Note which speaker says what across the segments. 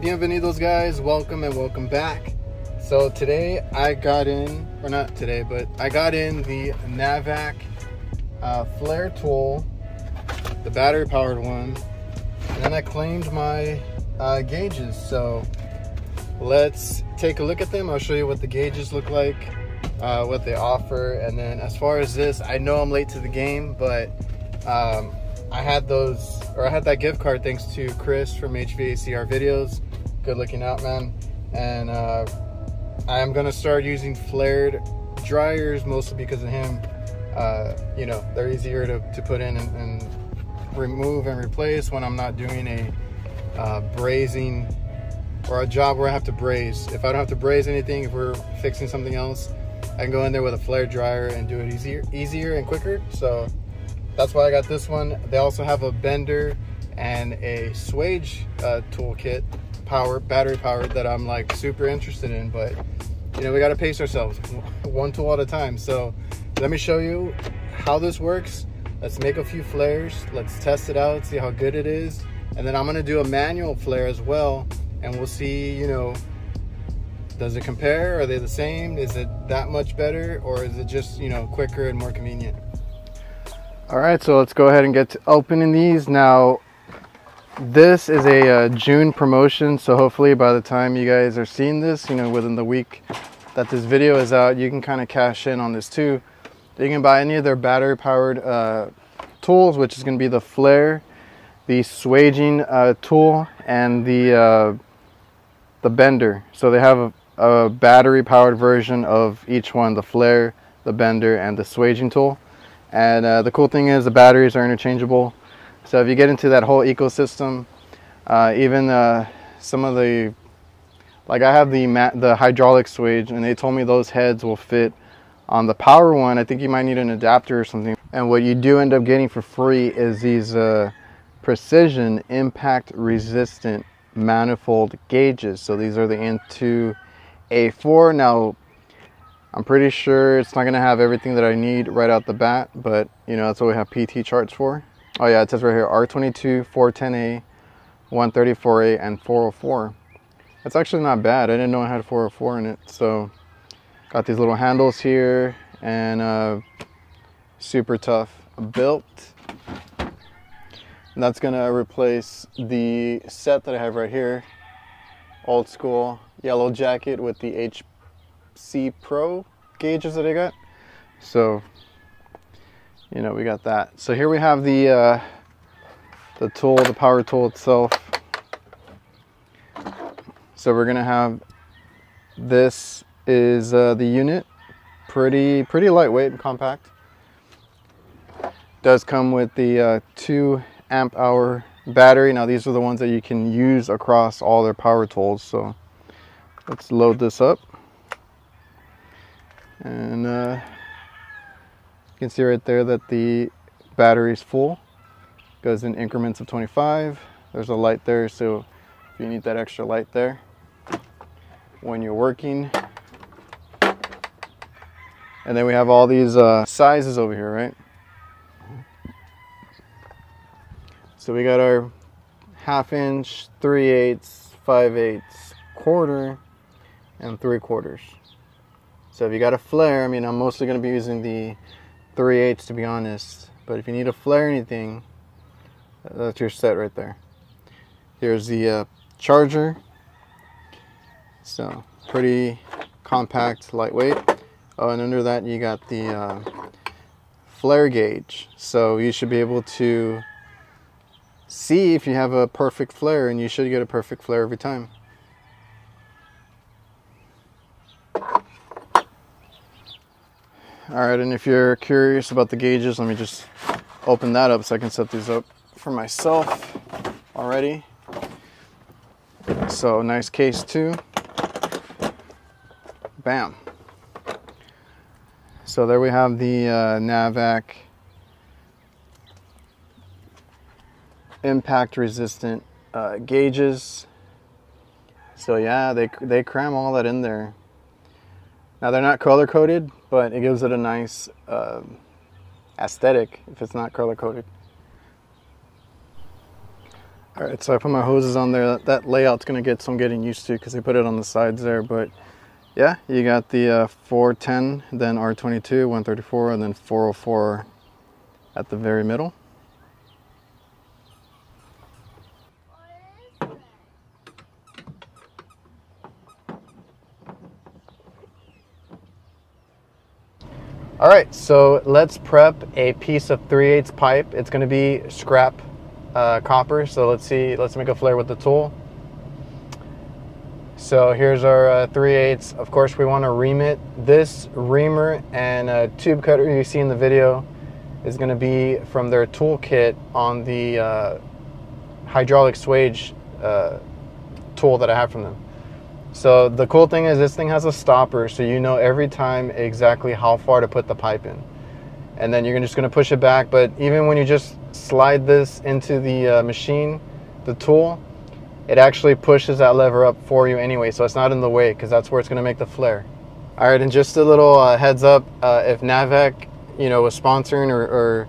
Speaker 1: Bienvenidos guys, welcome and welcome back. So today I got in, or not today, but I got in the Navac uh, flare tool, the battery powered one, and then I claimed my uh, gauges. So let's take a look at them. I'll show you what the gauges look like, uh, what they offer, and then as far as this, I know I'm late to the game, but um, I had those, or I had that gift card thanks to Chris from HVACR videos. Good looking out, man. And uh, I am gonna start using flared dryers mostly because of him. Uh, you know, they're easier to, to put in and, and, remove and replace when I'm not doing a uh, brazing or a job where I have to braze. If I don't have to braze anything, if we're fixing something else, I can go in there with a flare dryer and do it easier, easier and quicker. So that's why I got this one. They also have a bender and a swage uh, toolkit, power, battery powered that I'm like super interested in. But you know, we got to pace ourselves one tool at a time. So let me show you how this works Let's make a few flares. Let's test it out, see how good it is. And then I'm gonna do a manual flare as well. And we'll see, you know, does it compare? Are they the same? Is it that much better? Or is it just, you know, quicker and more convenient? All right, so let's go ahead and get to opening these. Now, this is a uh, June promotion. So hopefully by the time you guys are seeing this, you know, within the week that this video is out, you can kind of cash in on this too. You can buy any of their battery powered uh, tools, which is going to be the flare, the swaging uh, tool, and the uh, the bender. So they have a, a, battery powered version of each one, the flare, the bender, and the swaging tool. And uh, the cool thing is the batteries are interchangeable. So if you get into that whole ecosystem, uh, even uh, some of the, like I have the, the hydraulic swage and they told me those heads will fit on the power one, I think you might need an adapter or something. And what you do end up getting for free is these uh, precision impact resistant manifold gauges. So these are the N2A4. Now, I'm pretty sure it's not gonna have everything that I need right out the bat, but you know, that's what we have PT charts for. Oh yeah, it says right here, R22, 410A, 134A, and 404. That's actually not bad. I didn't know I had 404 in it, so Got these little handles here and uh, super tough built. And that's gonna replace the set that I have right here. Old school yellow jacket with the HC Pro gauges that I got. So, you know, we got that. So here we have the, uh, the tool, the power tool itself. So we're gonna have this is uh, the unit. Pretty, pretty lightweight and compact. Does come with the uh, two amp hour battery. Now these are the ones that you can use across all their power tools. So let's load this up. And uh, you can see right there that the battery is full. Goes in increments of 25. There's a light there, so if you need that extra light there when you're working, and then we have all these uh, sizes over here, right? So we got our half inch, three eighths, five eighths, quarter, and three quarters. So if you got a flare, I mean, I'm mostly gonna be using the three eighths to be honest. But if you need to flare anything, that's your set right there. Here's the uh, charger. So pretty compact, lightweight. Oh, and under that you got the uh, flare gauge. So you should be able to see if you have a perfect flare and you should get a perfect flare every time. All right, and if you're curious about the gauges, let me just open that up so I can set these up for myself already. So nice case too. Bam. So there we have the uh, Navac impact resistant uh, gauges. So yeah, they, they cram all that in there. Now they're not color coded, but it gives it a nice uh, aesthetic if it's not color coded. All right, so I put my hoses on there. That, layout's gonna get some getting used to because they put it on the sides there, but yeah, you got the uh, 410, then R22, 134, and then 404 at the very middle. All right, so let's prep a piece of 3 8 pipe. It's gonna be scrap uh, copper. So let's see, let's make a flare with the tool. So here's our uh, 3 8 Of course, we want to ream it. This reamer and uh, tube cutter you see in the video is going to be from their toolkit on the uh, hydraulic swage uh, tool that I have from them. So the cool thing is this thing has a stopper, so you know every time exactly how far to put the pipe in. And then you're just going to push it back. But even when you just slide this into the uh, machine, the tool, it actually pushes that lever up for you anyway, so it's not in the way because that's where it's going to make the flare. All right, and just a little uh, heads up, uh, if Navac, you know, was sponsoring or, or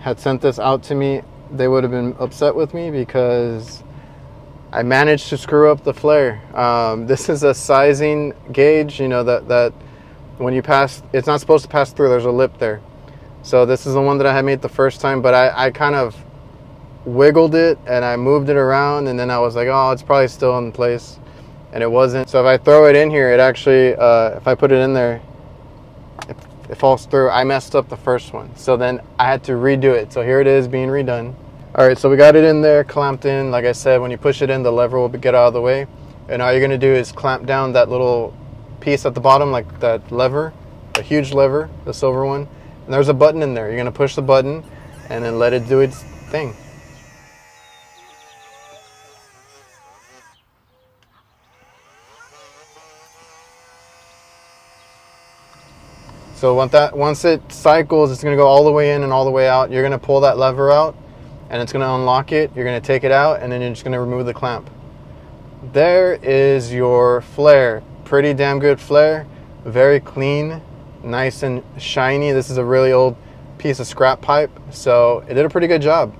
Speaker 1: had sent this out to me, they would have been upset with me because I managed to screw up the flare. Um, this is a sizing gauge, you know, that, that when you pass, it's not supposed to pass through, there's a lip there. So this is the one that I had made the first time, but I, I kind of wiggled it and I moved it around and then I was like, oh, it's probably still in place. And it wasn't. So if I throw it in here, it actually, uh, if I put it in there, it, it falls through. I messed up the first one. So then I had to redo it. So here it is being redone. All right, so we got it in there, clamped in. Like I said, when you push it in, the lever will get out of the way. And all you're gonna do is clamp down that little piece at the bottom, like that lever, a huge lever, the silver one. And there's a button in there. You're gonna push the button and then let it do its thing. So once that once it cycles, it's gonna go all the way in and all the way out. You're gonna pull that lever out and it's gonna unlock it. You're gonna take it out and then you're just gonna remove the clamp. There is your flare. Pretty damn good flare. Very clean, nice and shiny. This is a really old piece of scrap pipe, so it did a pretty good job.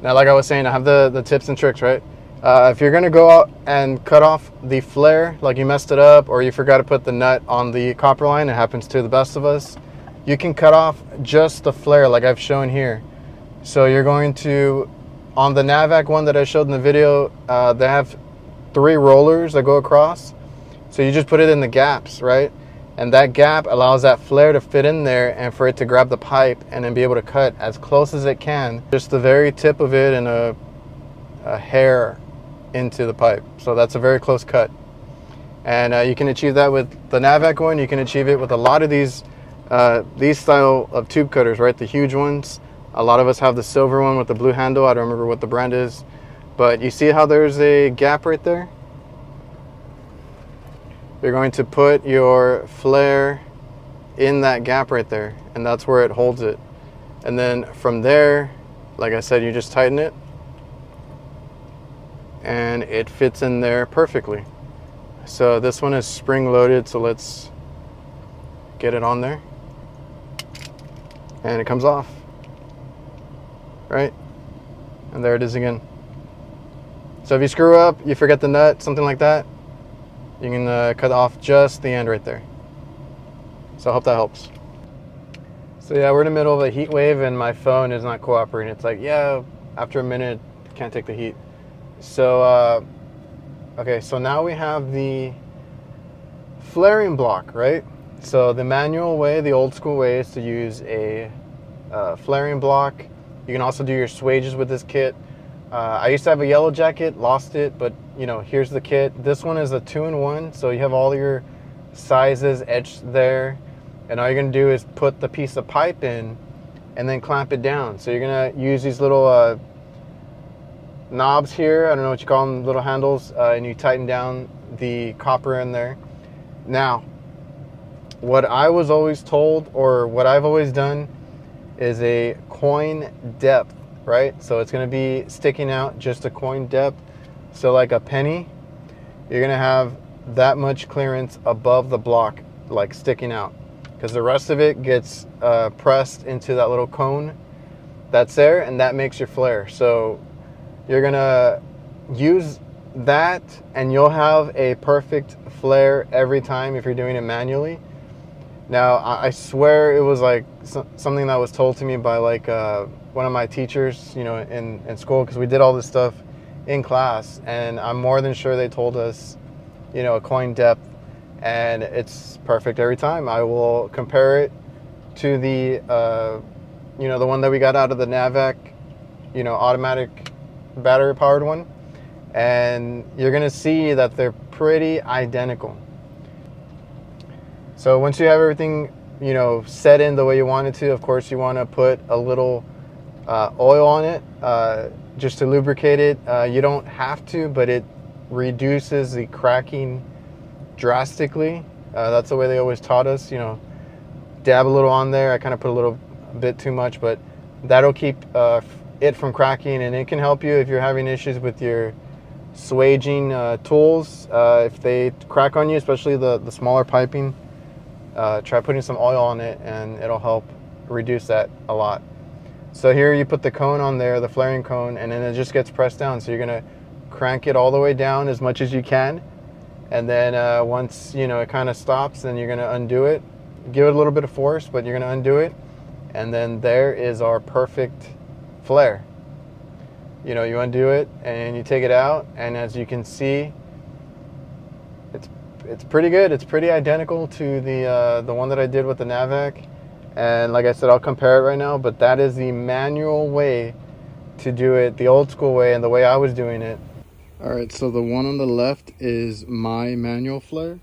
Speaker 1: Now, like I was saying, I have the, the tips and tricks, right? Uh, if you're gonna go out and cut off the flare, like you messed it up or you forgot to put the nut on the copper line, it happens to the best of us, you can cut off just the flare like I've shown here. So you're going to, on the Navac one that I showed in the video, uh, they have three rollers that go across. So you just put it in the gaps, right? And that gap allows that flare to fit in there and for it to grab the pipe and then be able to cut as close as it can. Just the very tip of it and a, a hair into the pipe. So that's a very close cut. And uh, you can achieve that with the Navac one. You can achieve it with a lot of these uh, these style of tube cutters, right? The huge ones. A lot of us have the silver one with the blue handle. I don't remember what the brand is. But you see how there's a gap right there? You're going to put your flare in that gap right there. And that's where it holds it. And then from there, like I said, you just tighten it and it fits in there perfectly. So this one is spring loaded, so let's get it on there. And it comes off, right? And there it is again. So if you screw up, you forget the nut, something like that, you can uh, cut off just the end right there. So I hope that helps. So yeah, we're in the middle of a heat wave and my phone is not cooperating. It's like, yeah, after a minute, can't take the heat. So, uh, okay, so now we have the flaring block, right? So the manual way, the old school way is to use a uh, flaring block. You can also do your swages with this kit. Uh, I used to have a yellow jacket, lost it, but you know, here's the kit. This one is a two-in-one, so you have all your sizes etched there. And all you're gonna do is put the piece of pipe in and then clamp it down. So you're gonna use these little uh, knobs here. I don't know what you call them, little handles, uh, and you tighten down the copper in there. Now, what I was always told, or what I've always done, is a coin depth, right? So it's going to be sticking out just a coin depth. So like a penny, you're going to have that much clearance above the block, like sticking out, because the rest of it gets uh, pressed into that little cone that's there and that makes your flare. So you're gonna use that and you'll have a perfect flare every time if you're doing it manually. Now, I swear it was like something that was told to me by like uh, one of my teachers, you know, in, in school, because we did all this stuff in class. And I'm more than sure they told us, you know, a coin depth, and it's perfect every time. I will compare it to the, uh, you know, the one that we got out of the Navac, you know, automatic battery powered one. And you're going to see that they're pretty identical. So once you have everything, you know, set in the way you want it to, of course, you want to put a little uh, oil on it uh, just to lubricate it. Uh, you don't have to, but it reduces the cracking drastically. Uh, that's the way they always taught us, you know, dab a little on there. I kind of put a little bit too much, but that'll keep uh, it from cracking and it can help you if you're having issues with your swaging uh, tools. if they crack on you, especially the, the smaller piping, uh, try putting some oil on it and it'll help reduce that a lot. So here you put the cone on there, the flaring cone, and then it just gets pressed down. So you're gonna crank it all the way down as much as you can. And then uh, once you know it kind of stops, then you're gonna undo it. Give it a little bit of force, but you're gonna undo it. And then there is our perfect flare. You know, you undo it and you take it out, and as you can see, it's pretty good. It's pretty identical to the uh, the one that I did with the Navac. And like I said, I'll compare it right now, but that is the manual way to do it, the old school way and the way I was doing it. All right, so the one on the left is my manual flare.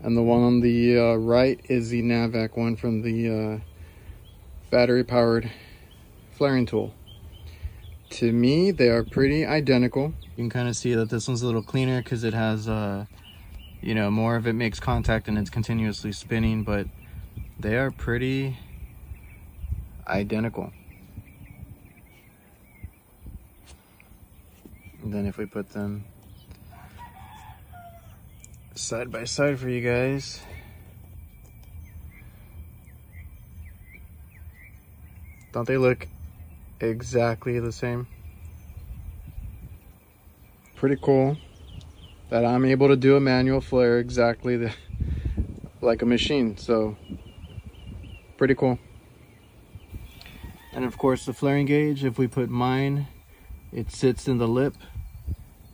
Speaker 1: And the one on the uh, right is the Navac one from the uh, battery powered flaring tool. To me, they are pretty identical. You can kind of see that this one's a little cleaner because it has uh, you know, more of it makes contact and it's continuously spinning, but they are pretty identical. And then if we put them side by side for you guys, don't they look exactly the same? Pretty cool that I'm able to do a manual flare exactly the, like a machine. So pretty cool. And of course the flaring gauge, if we put mine, it sits in the lip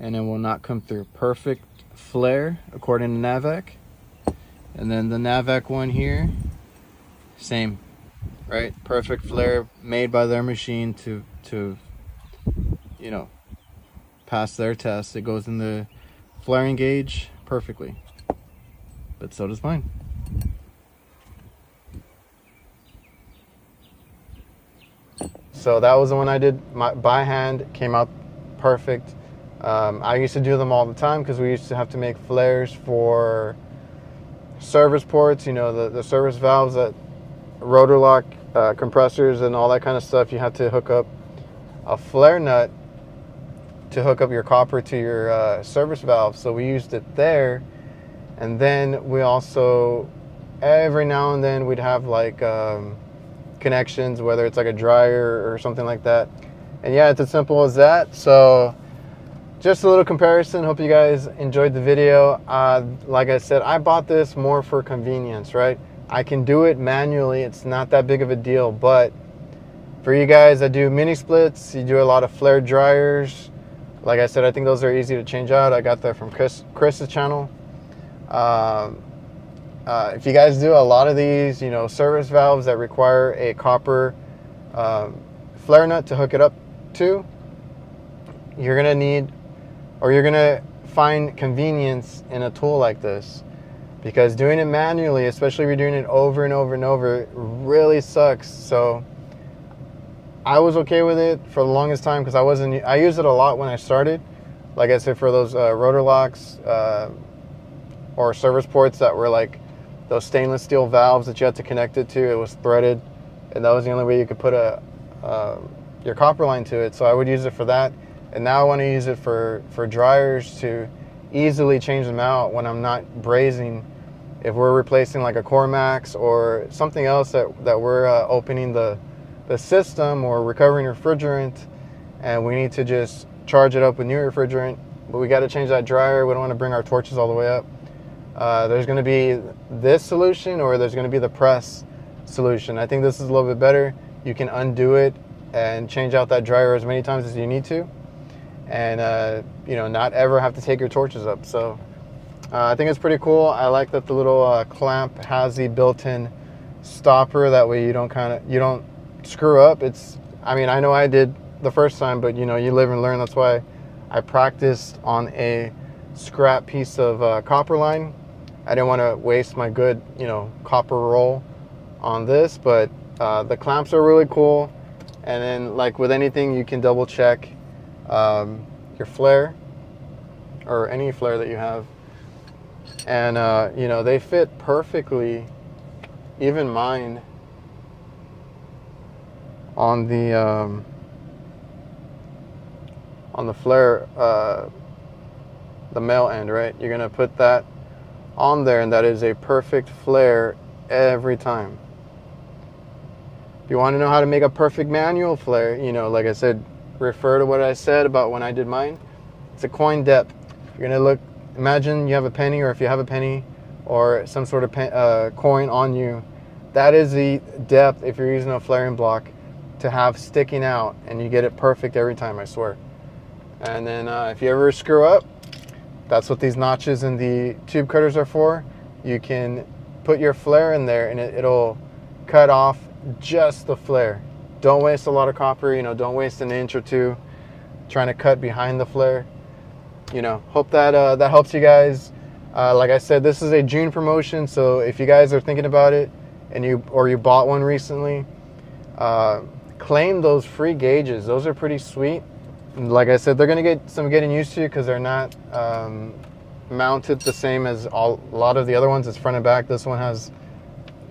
Speaker 1: and it will not come through. Perfect flare according to Navac. And then the Navac one here, same, right? Perfect flare made by their machine to, to you know, pass their test. It goes in the flaring gauge perfectly. But so does mine. So that was the one I did my, by hand, came out perfect. Um, I used to do them all the time because we used to have to make flares for service ports, you know, the, the service valves that rotor lock uh, compressors and all that kind of stuff. You have to hook up a flare nut to hook up your copper to your uh, service valve. So we used it there. And then we also, every now and then, we'd have like um, connections, whether it's like a dryer or something like that. And yeah, it's as simple as that. So just a little comparison. Hope you guys enjoyed the video. Uh, like I said, I bought this more for convenience, right? I can do it manually. It's not that big of a deal, but for you guys that do mini splits, you do a lot of flare dryers, like I said, I think those are easy to change out. I got that from Chris Chris's channel. Um, uh, if you guys do a lot of these, you know, service valves that require a copper um, flare nut to hook it up to, you're gonna need, or you're gonna find convenience in a tool like this, because doing it manually, especially if you're doing it over and over and over, really sucks. So I was okay with it for the longest time because I wasn't. I used it a lot when I started. Like I said, for those uh, rotor locks uh, or service ports that were like those stainless steel valves that you had to connect it to. It was threaded, and that was the only way you could put a uh, your copper line to it. So I would use it for that. And now I want to use it for for dryers to easily change them out when I'm not brazing. If we're replacing like a Cormax or something else that that we're uh, opening the the system or recovering refrigerant and we need to just charge it up with new refrigerant but we got to change that dryer. We don't want to bring our torches all the way up. Uh, there's going to be this solution or there's going to be the press solution. I think this is a little bit better. You can undo it and change out that dryer as many times as you need to. And uh, you know not ever have to take your torches up. So uh, i think it's pretty cool. I like that the little uh, clamp has the built-in stopper. That way you don't kind of you don't screw up it's i mean i know i did the first time but you know you live and learn that's why i practiced on a scrap piece of uh, copper line. I didn't want to waste my good you know copper roll on this but uh, the clamps are really cool. And then like with anything you can double check um, your flare or any flare that you have. And uh, you know they fit perfectly even mine on the um, on the flare uh, the male end right? You're gonna put that on there and that is a perfect flare every time. If you want to know how to make a perfect manual flare you know like I said refer to what I said about when I did mine. It's a coin depth you're gonna look imagine you have a penny or if you have a penny or some sort of uh, coin on you. That is the depth if you're using a flaring block to have sticking out and you get it perfect every time I swear. And then uh, if you ever screw up that's what these notches in the tube cutters are for. You can put your flare in there and it, it'll cut off just the flare. Don't waste a lot of copper you know don't waste an inch or two trying to cut behind the flare. You know hope that uh, that helps you guys. Uh, like I said this is a June promotion so if you guys are thinking about it and you or you bought one recently, uh, claim those free gauges. Those are pretty sweet. Like I said, they're gonna get some getting used to because they're not um, mounted the same as all, a lot of the other ones. It's front and back. This one has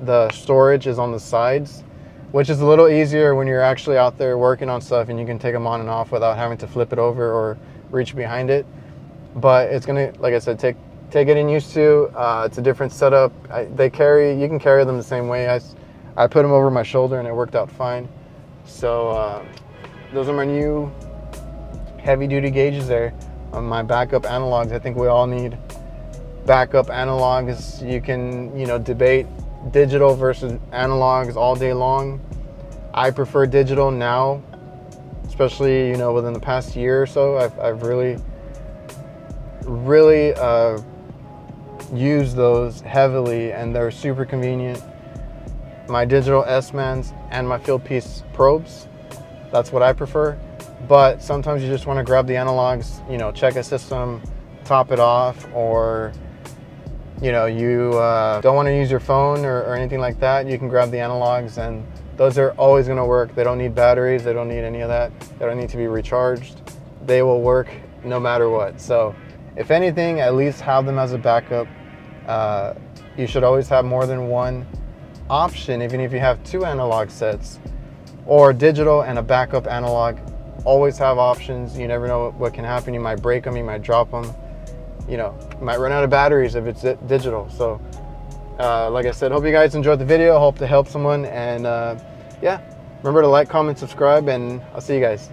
Speaker 1: the storage is on the sides, which is a little easier when you're actually out there working on stuff and you can take them on and off without having to flip it over or reach behind it. But it's gonna, like I said, take take getting used to. Uh, it's a different setup. I, they carry, you can carry them the same way. I, I put them over my shoulder and it worked out fine. So uh, those are my new heavy duty gauges there. On my backup analogs, I think we all need backup analogs. You can, you know, debate digital versus analogs all day long. I prefer digital now, especially, you know, within the past year or so. I've, I've really, really uh, use those heavily and they're super convenient. My digital S-Mans and my Fieldpiece probes, that's what I prefer. But sometimes you just want to grab the analogs, you know, check a system, top it off, or you know, you uh, don't want to use your phone or, or anything like that, you can grab the analogs and those are always going to work. They don't need batteries, they don't need any of that. They don't need to be recharged. They will work no matter what. So if anything, at least have them as a backup. Uh, you should always have more than one option, even if you have two analog sets or digital and a backup analog. Always have options. You never know what can happen. You might break them, you might drop them. You know, you might run out of batteries if it's digital. So, uh, like I said, hope you guys enjoyed the video. Hope to help someone. And uh, yeah, remember to like, comment, subscribe, and I'll see you guys.